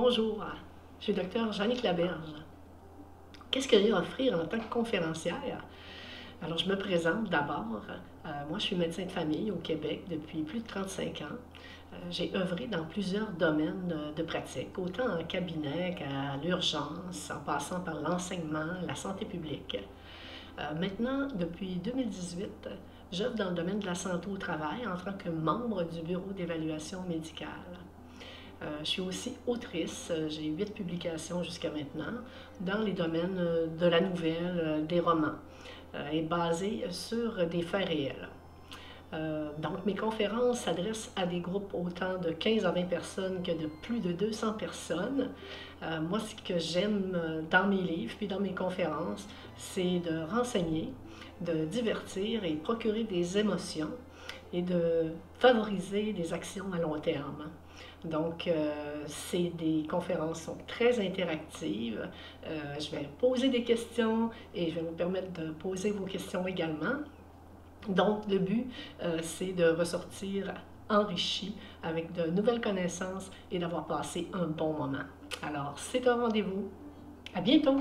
Bonjour, je suis docteur Jeannick Laberge. Qu'est-ce que j'ai à offrir en tant que conférencière? Alors, je me présente d'abord. Euh, moi, je suis médecin de famille au Québec depuis plus de 35 ans. Euh, j'ai œuvré dans plusieurs domaines de pratique, autant en cabinet qu'à l'urgence, en passant par l'enseignement, la santé publique. Euh, maintenant, depuis 2018, j'œuvre dans le domaine de la santé au travail en tant que membre du Bureau d'évaluation médicale. Euh, je suis aussi autrice. Euh, j'ai huit publications jusqu'à maintenant dans les domaines euh, de la nouvelle, des romans, et basées sur des faits réels. donc, mes conférences s'adressent à des groupes autant de 15 à 20 personnes que de plus de 200 personnes. moi, ce que j'aime dans mes livres puis dans mes conférences, c'est de renseigner, de divertir et procurer des émotions et de favoriser des actions à long terme. Donc, euh, c'est des conférences sont très interactives. Euh, je vais poser des questions et je vais vous permettre de poser vos questions également. Donc, le but, euh, c'est de ressortir enrichi avec de nouvelles connaissances et d'avoir passé un bon moment. Alors, c'est un rendez-vous. À bientôt!